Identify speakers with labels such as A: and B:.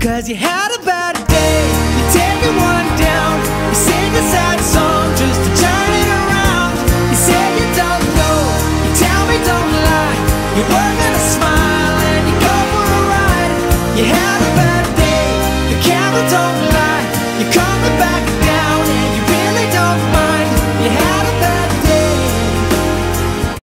A: Cause you had a bad day. You take taking one down. You sing a sad song just to turn it around. You say you don't know. You tell me don't lie. You work on a smile and you go for a ride. You had a bad day. The camera don't lie. You're coming back